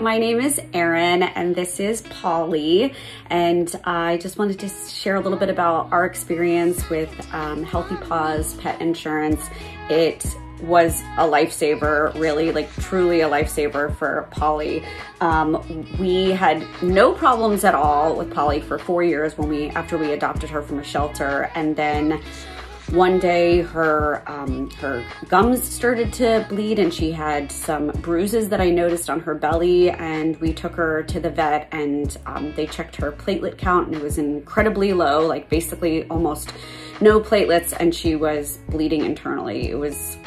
My name is Erin and this is Polly. And I just wanted to share a little bit about our experience with um, Healthy Paws pet insurance. It was a lifesaver, really, like truly a lifesaver for Polly. Um, we had no problems at all with Polly for four years when we, after we adopted her from a shelter. And then one day her um, her gums started to bleed and she had some bruises that I noticed on her belly and we took her to the vet and um, they checked her platelet count and it was incredibly low like basically almost no platelets and she was bleeding internally. It was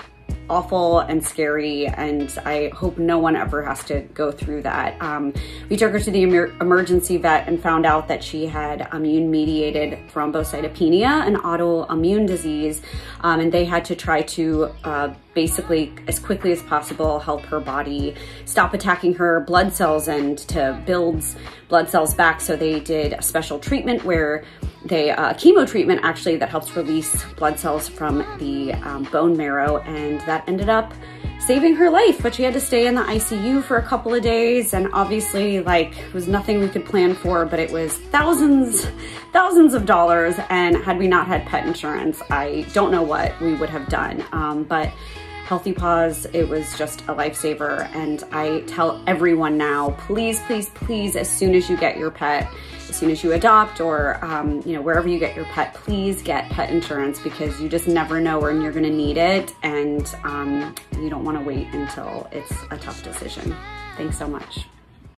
awful and scary and I hope no one ever has to go through that. Um, we took her to the emer emergency vet and found out that she had immune mediated thrombocytopenia, an autoimmune disease, um, and they had to try to uh, basically as quickly as possible help her body stop attacking her blood cells and to build blood cells back. So they did a special treatment where they uh, chemo treatment actually that helps release blood cells from the um, bone marrow and that ended up saving her life but she had to stay in the ICU for a couple of days and obviously like it was nothing we could plan for but it was thousands thousands of dollars and had we not had pet insurance I don't know what we would have done um, but Healthy Paws, it was just a lifesaver. And I tell everyone now, please, please, please, as soon as you get your pet, as soon as you adopt or, um, you know, wherever you get your pet, please get pet insurance because you just never know when you're gonna need it. And um, you don't wanna wait until it's a tough decision. Thanks so much.